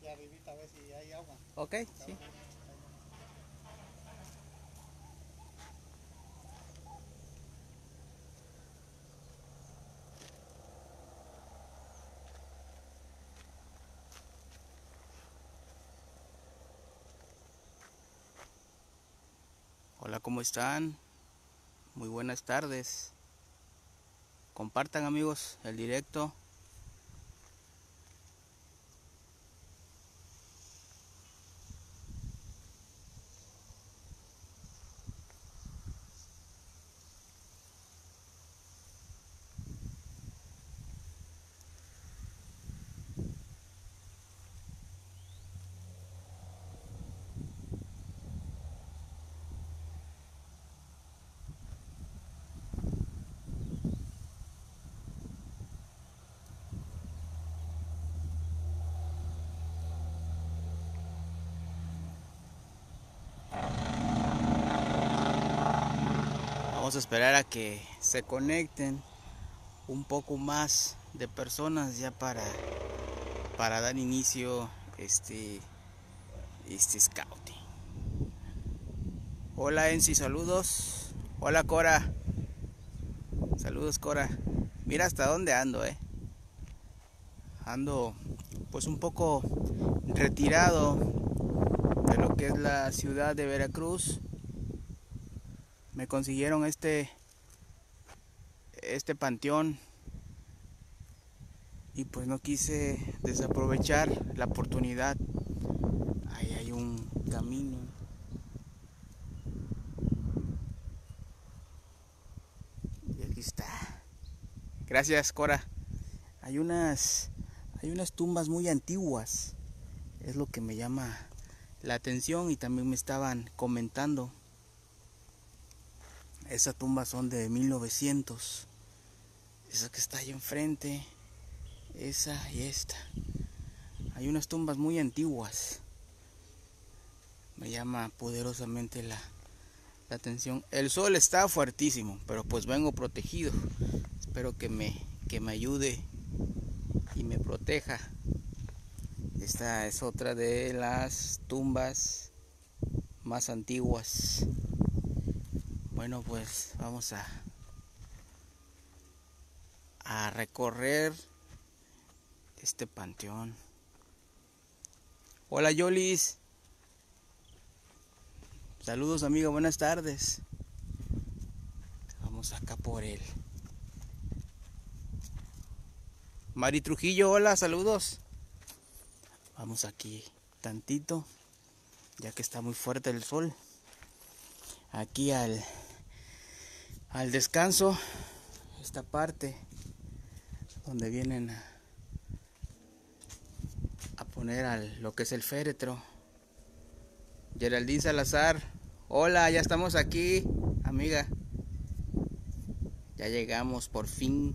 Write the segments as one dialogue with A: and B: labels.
A: de arribita a ver si hay agua.
B: Ok, sí. Hola, ¿cómo están? Muy buenas tardes. Compartan amigos el directo. Vamos a esperar a que se conecten un poco más de personas ya para, para dar inicio este, este scouting. Hola Ensi, saludos. Hola Cora. Saludos Cora. Mira hasta dónde ando, eh. Ando pues un poco retirado de lo que es la ciudad de Veracruz me consiguieron este este panteón y pues no quise desaprovechar la oportunidad. Ahí hay un camino. Y aquí está. Gracias Cora. Hay unas hay unas tumbas muy antiguas. Es lo que me llama la atención y también me estaban comentando esas tumbas son de 1900. Esa que está ahí enfrente. Esa y esta. Hay unas tumbas muy antiguas. Me llama poderosamente la, la atención. El sol está fuertísimo, pero pues vengo protegido. Espero que me, que me ayude y me proteja. Esta es otra de las tumbas más antiguas. Bueno, pues vamos a a recorrer este panteón. Hola Yolis. Saludos amiga, buenas tardes. Vamos acá por él. Mari Trujillo, hola, saludos. Vamos aquí tantito, ya que está muy fuerte el sol. Aquí al al descanso esta parte donde vienen a, poner al, lo que es el féretro. Geraldine Salazar hola ya estamos aquí amiga. Ya llegamos por fin.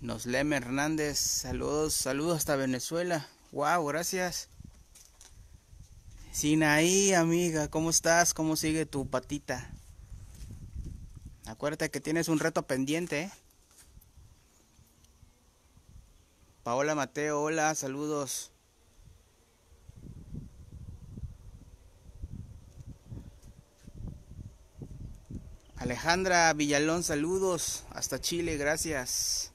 B: Noslem Hernández saludos saludos hasta Venezuela. Wow gracias Sinaí, amiga, ¿cómo estás? ¿Cómo sigue tu patita? Acuérdate que tienes un reto pendiente. ¿eh? Paola Mateo, hola, saludos. Alejandra Villalón, saludos. Hasta Chile, gracias.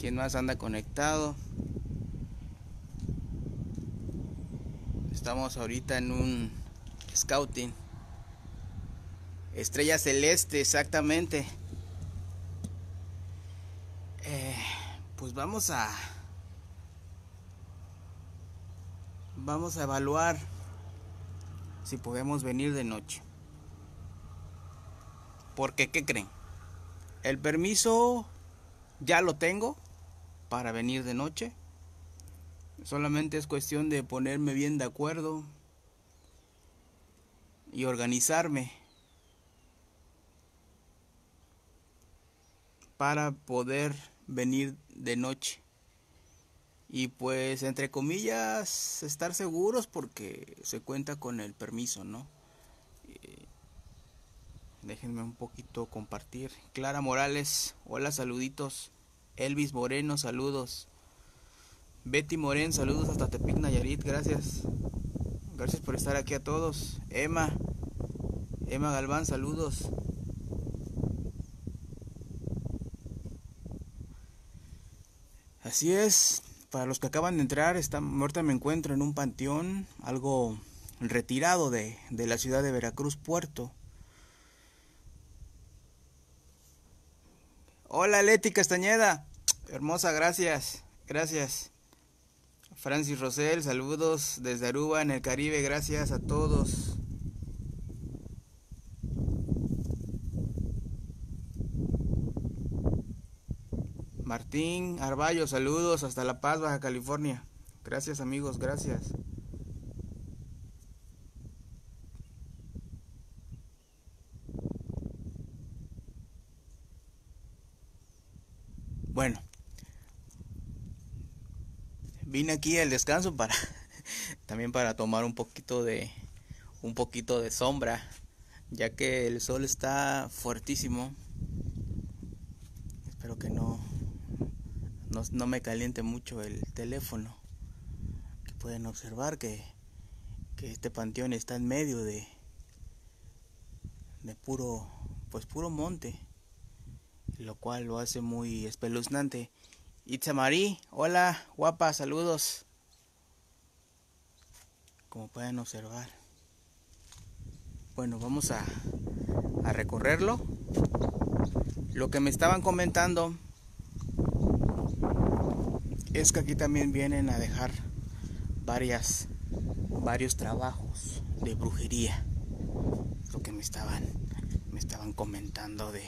B: ¿Quién más anda conectado? Estamos ahorita en un scouting. Estrella celeste, exactamente. Eh, pues vamos a... Vamos a evaluar si podemos venir de noche. Porque, ¿qué creen? El permiso ya lo tengo para venir de noche. Solamente es cuestión de ponerme bien de acuerdo y organizarme para poder venir de noche. Y pues entre comillas estar seguros porque se cuenta con el permiso, ¿no? Déjenme un poquito compartir. Clara Morales, hola, saluditos. Elvis Moreno, saludos. Betty Moren, saludos hasta Tepic Nayarit, gracias. Gracias por estar aquí a todos. Emma, Emma Galván, saludos. Así es, para los que acaban de entrar, está, ahorita me encuentro en un panteón, algo retirado de, de la ciudad de Veracruz, Puerto. Hola Leti Castañeda, hermosa, gracias, gracias. Francis Rosel, saludos desde Aruba en el Caribe, gracias a todos. Martín Arballo, saludos hasta La Paz, Baja California. Gracias amigos, gracias. Bueno, vine aquí al descanso para también para tomar un poquito de un poquito de sombra, ya que el sol está fuertísimo. Espero que no no, me caliente mucho el teléfono. Que pueden observar que, que este panteón está en medio de de puro pues puro monte, lo cual lo hace muy espeluznante. Itzamari, hola, guapa, saludos. Como pueden observar. Bueno, vamos a, recorrerlo. Lo que me estaban comentando es que aquí también vienen a dejar varias varios trabajos de brujería. Lo que me estaban me estaban comentando de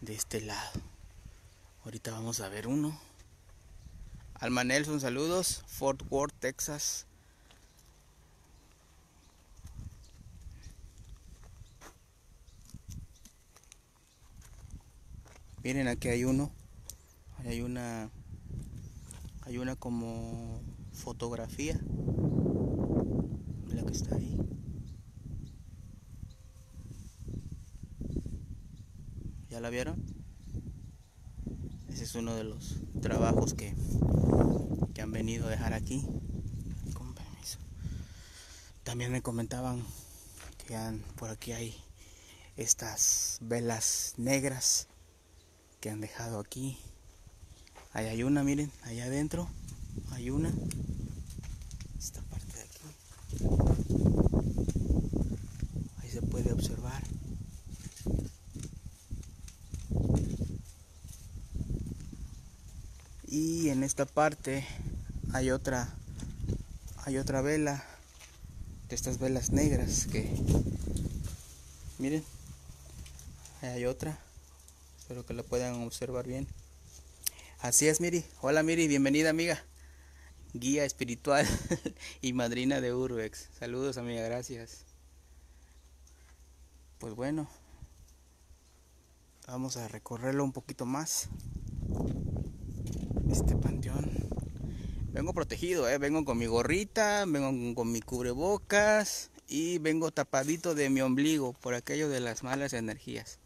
B: de este lado. Ahorita vamos a ver uno. Alma Nelson, saludos. Fort Worth, Texas. Miren, aquí hay uno. Hay una. Hay una como fotografía. La que está ahí. ¿Ya la vieron? Es uno de los trabajos que, que han venido a dejar aquí. También me comentaban que han, por aquí hay estas velas negras que han dejado aquí. Ahí hay una, miren, allá adentro hay una. Esta parte de aquí. Ahí se puede observar. Y en esta parte hay otra hay otra vela de estas velas negras que miren hay otra. Espero que la puedan observar bien. Así es Miri. Hola Miri. Bienvenida amiga. Guía espiritual y madrina de Urbex. Saludos amiga. Gracias. Pues bueno vamos a recorrerlo un poquito más este panteón. Vengo protegido, ¿eh? vengo con mi gorrita, vengo con mi cubrebocas y vengo tapadito de mi ombligo por aquello de las malas energías.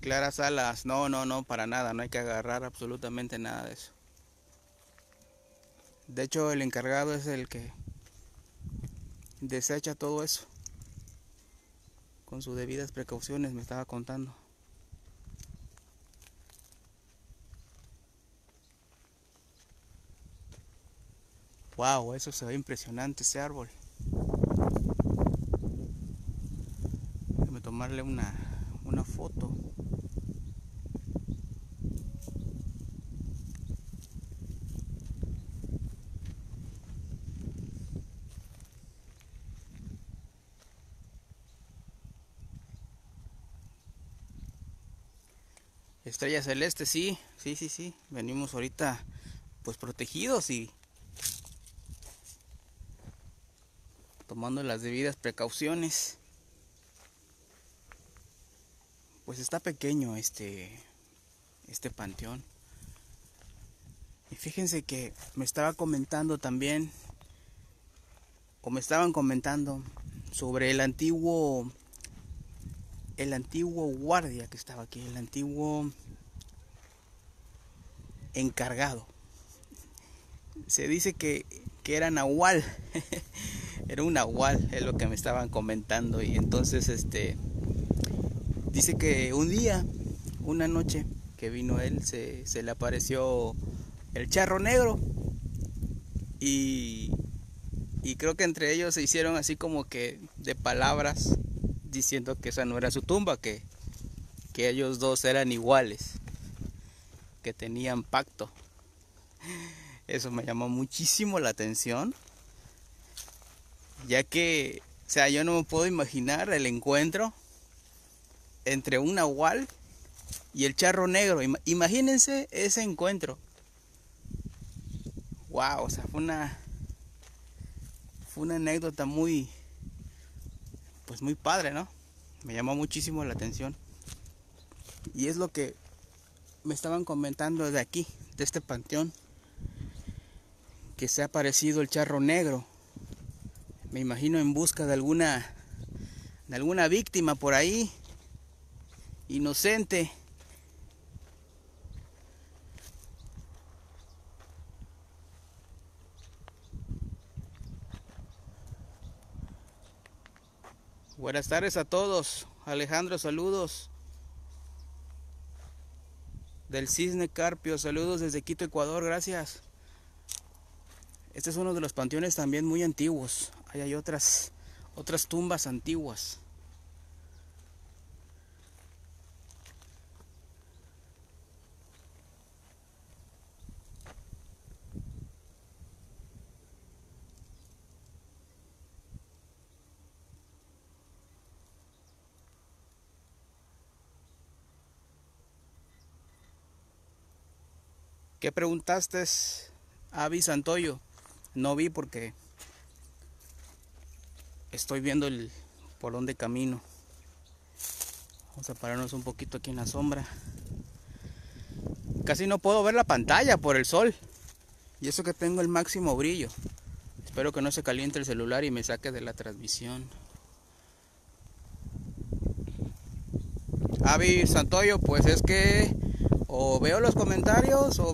B: Claras alas, no, no, no, para nada, no hay que agarrar absolutamente nada de eso. De hecho, el encargado es el que desecha todo eso con sus debidas precauciones, me estaba contando. Wow, eso se ve impresionante ese árbol. Déjame tomarle una, una foto. Estrella celeste, sí, sí, sí, sí. Venimos ahorita pues protegidos y tomando las debidas precauciones. Pues está pequeño este este panteón. Y fíjense que me estaba comentando también, o me estaban comentando sobre el antiguo, el antiguo guardia que estaba aquí, el antiguo encargado. Se dice que, que era Nahual, era un Nahual, es lo que me estaban comentando. Y entonces, este, dice que un día, una noche que vino él, se, se le apareció el charro negro. Y, y creo que entre ellos se hicieron así como que de palabras diciendo que esa no era su tumba, que, que ellos dos eran iguales, que tenían pacto. Eso me llamó muchísimo la atención, ya que, o sea, yo no me puedo imaginar el encuentro entre un nahual y el charro negro. Imagínense ese encuentro wow, o sea, fue una fue una anécdota muy pues muy padre, ¿no? Me llamó muchísimo la atención. Y es lo que me estaban comentando de aquí, de este panteón, que se ha aparecido el charro negro. Me imagino en busca de alguna de alguna víctima por ahí inocente Buenas tardes a todos. Alejandro, saludos. Del Cisne Carpio, saludos desde Quito, Ecuador, gracias. Este es uno de los panteones también muy antiguos. Ahí hay otras, otras tumbas antiguas. ¿Qué preguntaste, Avi Santoyo? No vi porque estoy viendo el por dónde camino. Vamos a pararnos un poquito aquí en la sombra. Casi no puedo ver la pantalla por el sol. Y eso que tengo el máximo brillo. Espero que no se caliente el celular y me saque de la transmisión. Avi Santoyo, pues es que o veo los comentarios o